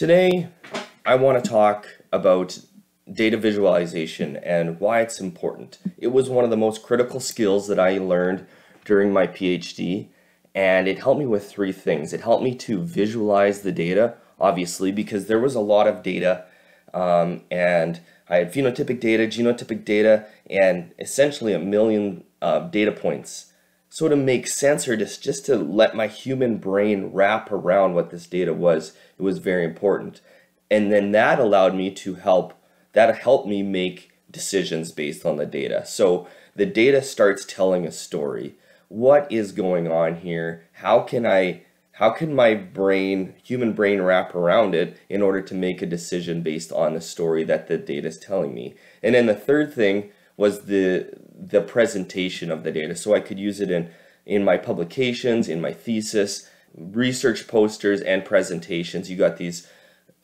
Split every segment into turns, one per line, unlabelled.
Today, I want to talk about data visualization and why it's important. It was one of the most critical skills that I learned during my PhD, and it helped me with three things. It helped me to visualize the data, obviously, because there was a lot of data, um, and I had phenotypic data, genotypic data, and essentially a million uh, data points. So to make sense or just, just to let my human brain wrap around what this data was, it was very important. And then that allowed me to help, that helped me make decisions based on the data. So the data starts telling a story. What is going on here? How can I how can my brain, human brain wrap around it in order to make a decision based on the story that the data is telling me? And then the third thing was the the presentation of the data. So I could use it in in my publications, in my thesis, research posters and presentations. You got these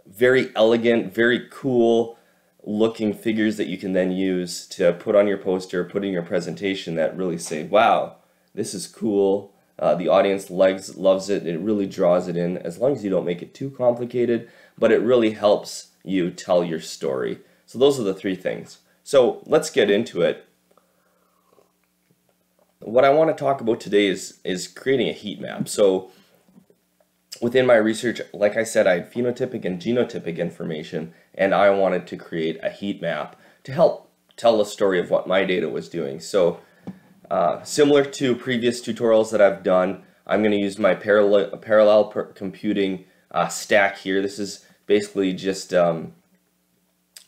very elegant, very cool looking figures that you can then use to put on your poster, put in your presentation that really say, wow, this is cool. Uh, the audience likes, loves it. It really draws it in as long as you don't make it too complicated, but it really helps you tell your story. So those are the three things. So let's get into it. What I want to talk about today is, is creating a heat map. So within my research, like I said, I had phenotypic and genotypic information, and I wanted to create a heat map to help tell a story of what my data was doing. So uh, similar to previous tutorials that I've done, I'm going to use my parallel, parallel per computing uh, stack here. This is basically just um,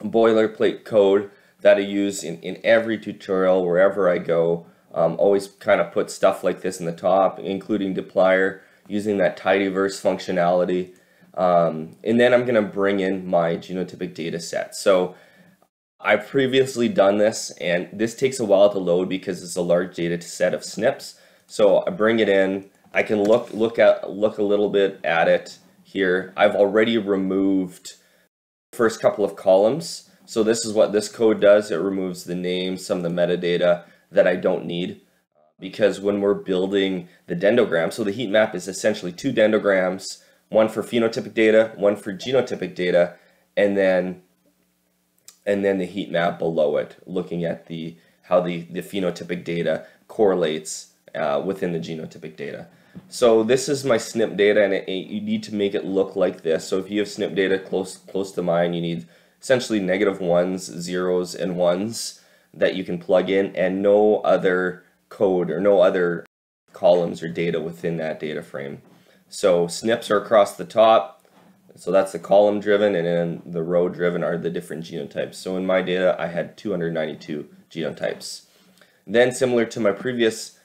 boilerplate code that I use in, in every tutorial wherever I go. Um, always kind of put stuff like this in the top, including dplyr, using that tidyverse functionality. Um, and then I'm going to bring in my genotypic data set. So I've previously done this and this takes a while to load because it's a large data set of SNPs. So I bring it in, I can look look at look a little bit at it here. I've already removed first couple of columns. So this is what this code does. It removes the name, some of the metadata that I don't need because when we're building the dendrogram, so the heat map is essentially two dendrograms, one for phenotypic data, one for genotypic data, and then and then the heat map below it, looking at the how the, the phenotypic data correlates uh, within the genotypic data. So this is my SNP data, and it, you need to make it look like this. So if you have SNP data close close to mine, you need essentially negative ones, zeros, and ones that you can plug in, and no other code or no other columns or data within that data frame. So SNPs are across the top, so that's the column driven and then the row driven are the different genotypes. So in my data, I had 292 genotypes. Then similar to my previous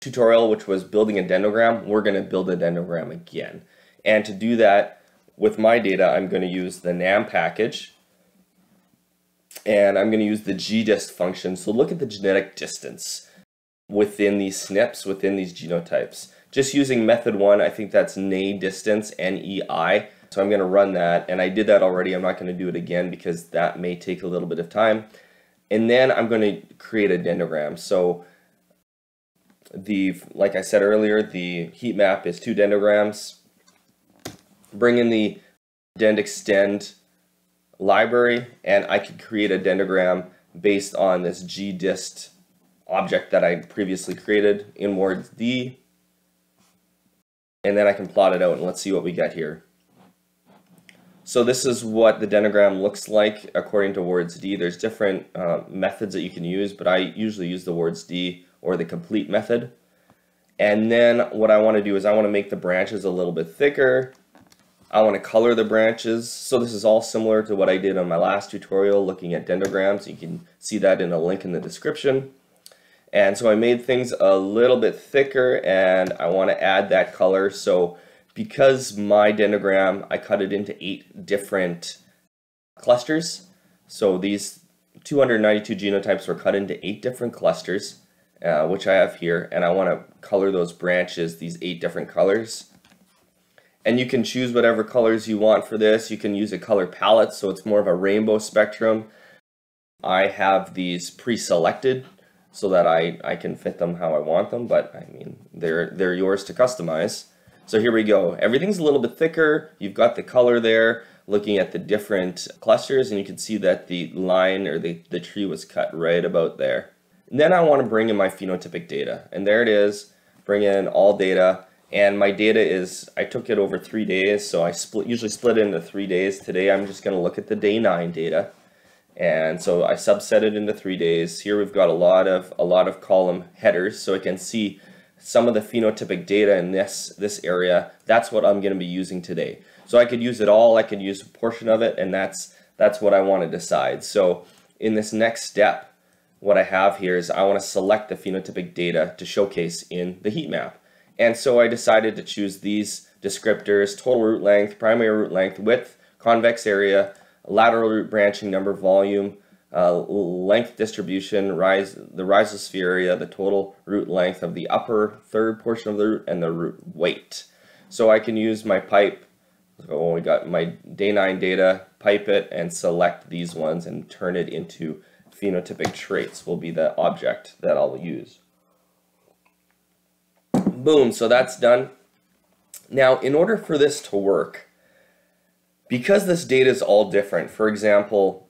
tutorial, which was building a dendrogram, we're going to build a dendrogram again. And to do that with my data, I'm going to use the NAM package and I'm going to use the GDist function. So look at the genetic distance within these SNPs, within these genotypes. Just using method one, I think that's NEI distance, N-E-I, so I'm going to run that, and I did that already. I'm not going to do it again because that may take a little bit of time. And then I'm going to create a dendrogram. So the, like I said earlier, the heat map is two dendrograms. Bring in the dendextend library, and I could create a dendrogram based on this gdist object that I previously created in wards D. And then I can plot it out, and let's see what we get here. So this is what the dendrogram looks like according to wards D. There's different uh, methods that you can use, but I usually use the wards D or the complete method. And then what I want to do is I want to make the branches a little bit thicker. I want to color the branches. So this is all similar to what I did on my last tutorial looking at dendrograms. You can see that in a link in the description. And so I made things a little bit thicker and I want to add that color. So because my dendrogram, I cut it into eight different clusters. So these 292 genotypes were cut into eight different clusters, uh, which I have here, and I want to color those branches, these eight different colors. And you can choose whatever colors you want for this. You can use a color palette, so it's more of a rainbow spectrum. I have these pre-selected so that I, I can fit them how I want them, but I mean, they're, they're yours to customize. So here we go. Everything's a little bit thicker. You've got the color there. looking at the different clusters and you can see that the line or the, the tree was cut right about there. And then I want to bring in my phenotypic data and there it is, bring in all data and my data is, I took it over three days so I split usually split it into three days. Today I'm just going to look at the day nine data and so I subset it into three days. Here we've got a lot of a lot of column headers so I can see some of the phenotypic data in this this area. That's what I'm going to be using today. So I could use it all, I could use a portion of it, and that's that's what I want to decide. So in this next step, what I have here is I want to select the phenotypic data to showcase in the heat map. And so I decided to choose these descriptors, total root length, primary root length, width, convex area, lateral root branching number, volume, uh, length distribution, rise, the rhizosphere area, the total root length of the upper third portion of the root, and the root weight. So I can use my pipe, so we got my day 9 data, pipe it, and select these ones and turn it into phenotypic traits will be the object that I'll use. Boom, so that's done. Now, in order for this to work, because this data is all different, for example,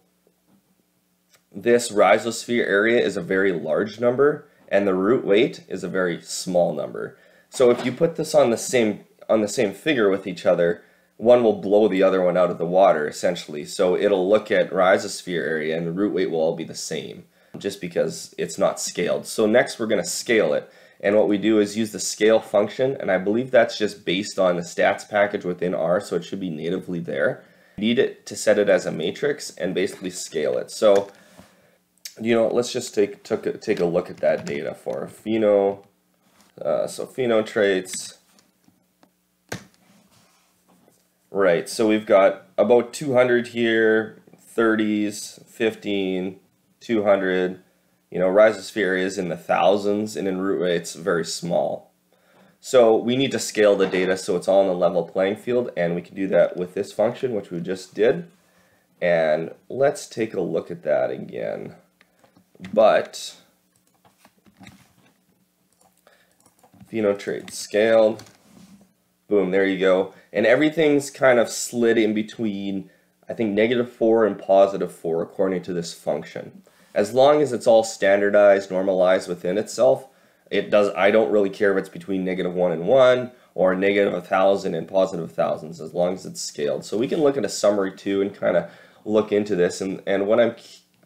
this rhizosphere area is a very large number and the root weight is a very small number. So if you put this on the same on the same figure with each other, one will blow the other one out of the water essentially. So it'll look at rhizosphere area and the root weight will all be the same just because it's not scaled. So next we're going to scale it. And what we do is use the scale function, and I believe that's just based on the stats package within R, so it should be natively there. need it to set it as a matrix and basically scale it. So, you know, let's just take took, take a look at that data for pheno. Uh, so pheno traits. Right, so we've got about 200 here, 30s, 15, 200, you know, rhizosphere is in the thousands and in root it's very small. So we need to scale the data so it's all on a level playing field and we can do that with this function which we just did. And let's take a look at that again. But trait scaled, boom, there you go. And everything's kind of slid in between, I think, negative 4 and positive 4 according to this function as long as it's all standardized, normalized within itself, it does. I don't really care if it's between negative one and one or negative a thousand and positive thousands, as long as it's scaled. So we can look at a summary too and kind of look into this. And and what I'm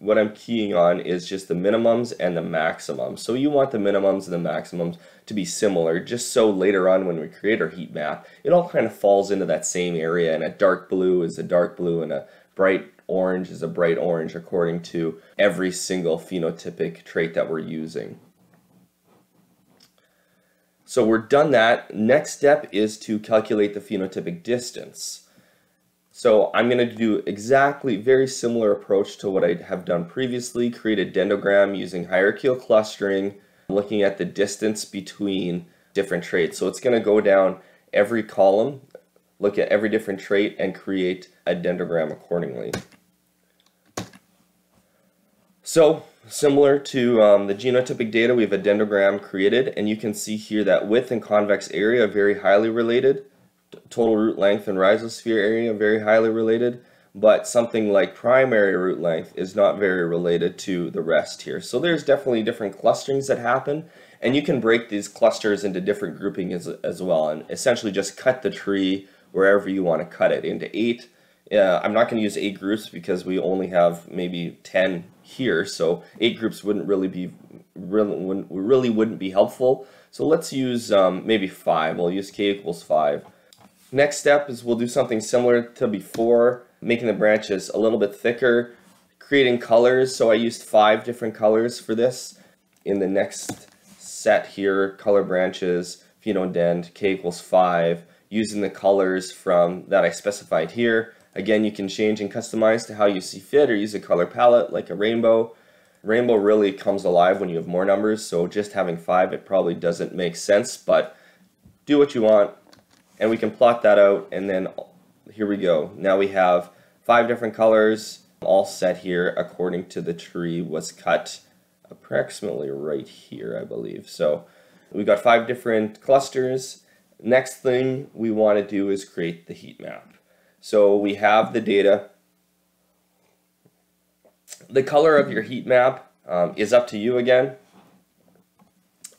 what I'm keying on is just the minimums and the maximums. So you want the minimums and the maximums to be similar, just so later on when we create our heat map, it all kind of falls into that same area. And a dark blue is a dark blue, and a bright orange is a bright orange according to every single phenotypic trait that we're using. So we're done that. Next step is to calculate the phenotypic distance. So I'm going to do exactly very similar approach to what I have done previously, create a dendrogram using hierarchical clustering, looking at the distance between different traits. So it's going to go down every column, look at every different trait, and create a dendrogram accordingly. So similar to um, the genotypic data, we have a dendrogram created, and you can see here that width and convex area are very highly related. Total root length and rhizosphere area very highly related, but something like primary root length is not very related to the rest here. So there's definitely different clusterings that happen, and you can break these clusters into different groupings as, as well, and essentially just cut the tree wherever you want to cut it into eight. Uh, I'm not going to use eight groups because we only have maybe 10 here, so eight groups wouldn't really be really wouldn't, really wouldn't be helpful. So let's use um, maybe five. We'll use k equals five. Next step is we'll do something similar to before, making the branches a little bit thicker, creating colors. So I used five different colors for this. In the next set here, color branches, phenodend, k equals five, using the colors from that I specified here. Again, you can change and customize to how you see fit or use a color palette like a rainbow. Rainbow really comes alive when you have more numbers, so just having five, it probably doesn't make sense, but do what you want, and we can plot that out, and then here we go. Now we have five different colors, all set here according to the tree was cut approximately right here, I believe. So we've got five different clusters. Next thing we want to do is create the heat map. So we have the data. The color of your heat map um, is up to you again.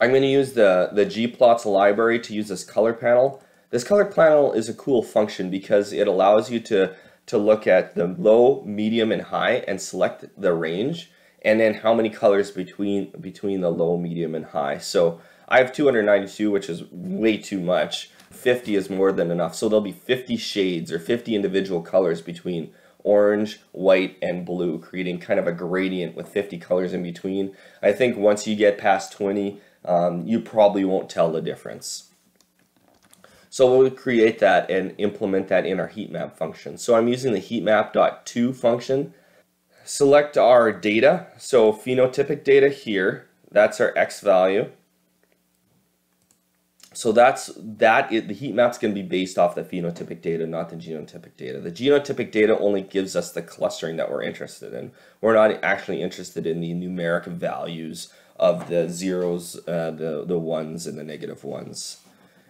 I'm going to use the, the gplots library to use this color panel. This color panel is a cool function because it allows you to, to look at the low, medium, and high and select the range and then how many colors between between the low, medium, and high. So I have 292, which is way too much. 50 is more than enough. So there'll be 50 shades or 50 individual colors between orange, white, and blue, creating kind of a gradient with 50 colors in between. I think once you get past 20, um, you probably won't tell the difference. So we'll create that and implement that in our heat map function. So I'm using the heat heatmap.2 function. Select our data. So phenotypic data here, that's our X value. So that's that. The heat map's going to be based off the phenotypic data, not the genotypic data. The genotypic data only gives us the clustering that we're interested in. We're not actually interested in the numeric values of the zeros, uh, the, the ones, and the negative ones.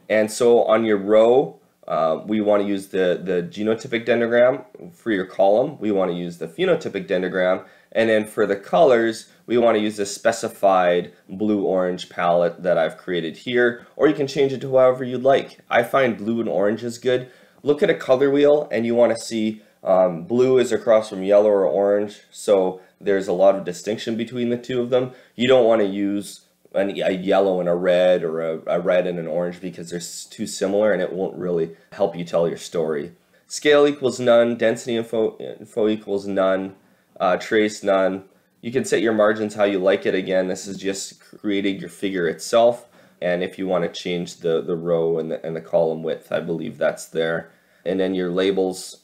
And so on your row, uh, we want to use the, the genotypic dendrogram. For your column, we want to use the phenotypic dendrogram. And then for the colors, we want to use the specified blue-orange palette that I've created here, or you can change it to however you'd like. I find blue and orange is good. Look at a color wheel and you want to see um, blue is across from yellow or orange, so there's a lot of distinction between the two of them. You don't want to use an, a yellow and a red or a, a red and an orange because they're too similar and it won't really help you tell your story. Scale equals none, density info, info equals none, uh, trace none. You can set your margins how you like it. Again, this is just creating your figure itself. And if you want to change the, the row and the, and the column width, I believe that's there. And then your labels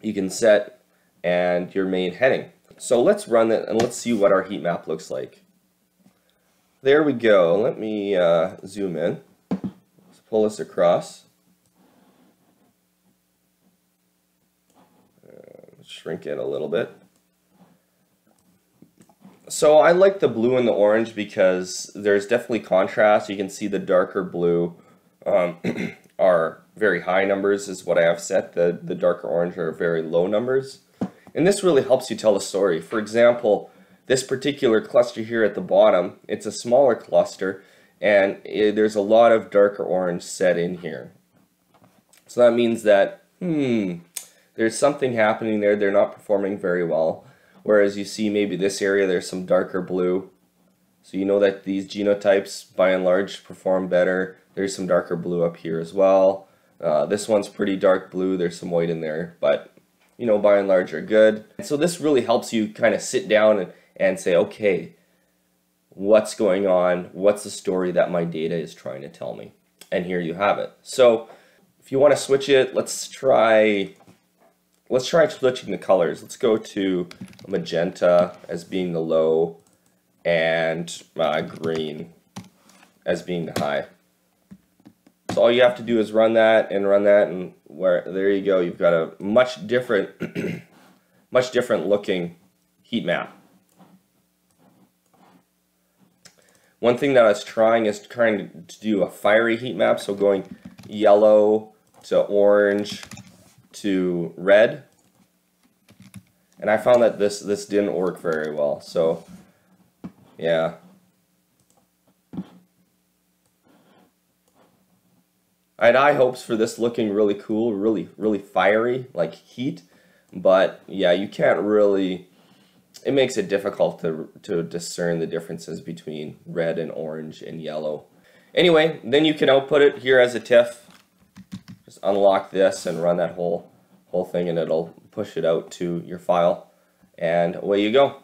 you can set and your main heading. So let's run it and let's see what our heat map looks like. There we go. Let me uh, zoom in. Let's pull this across. Uh, shrink it a little bit. So I like the blue and the orange because there's definitely contrast. You can see the darker blue um, are very high numbers is what I have set. The, the darker orange are very low numbers. And this really helps you tell a story. For example, this particular cluster here at the bottom, it's a smaller cluster and it, there's a lot of darker orange set in here. So that means that, hmm, there's something happening there. They're not performing very well. Whereas you see maybe this area, there's some darker blue. So you know that these genotypes, by and large, perform better. There's some darker blue up here as well. Uh, this one's pretty dark blue. There's some white in there, but you know, by and large, are good. And so this really helps you kind of sit down and, and say, okay, what's going on? What's the story that my data is trying to tell me? And here you have it. So if you want to switch it, let's try let's try switching the colors. Let's go to magenta as being the low and uh, green as being the high. So all you have to do is run that and run that and where there you go. You've got a much different, much different looking heat map. One thing that I was trying is trying to do a fiery heat map. So going yellow to orange to red. And I found that this, this didn't work very well. So, yeah. I had high hopes for this looking really cool, really, really fiery, like heat. But yeah, you can't really, it makes it difficult to, to discern the differences between red and orange and yellow. Anyway, then you can output it here as a TIFF just unlock this and run that whole whole thing and it'll push it out to your file and away you go.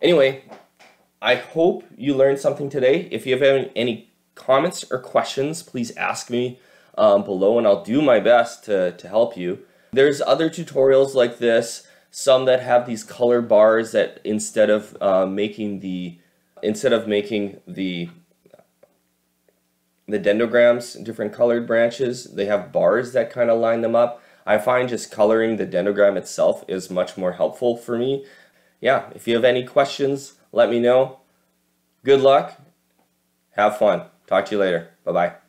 Anyway, I hope you learned something today. If you have any, comments or questions, please ask me um, below and I'll do my best to, to help you. There's other tutorials like this, some that have these color bars that instead of uh, making the instead of making the the dendrograms, different colored branches, they have bars that kind of line them up. I find just coloring the dendrogram itself is much more helpful for me. Yeah, if you have any questions, let me know. Good luck. Have fun. Talk to you later. Bye-bye.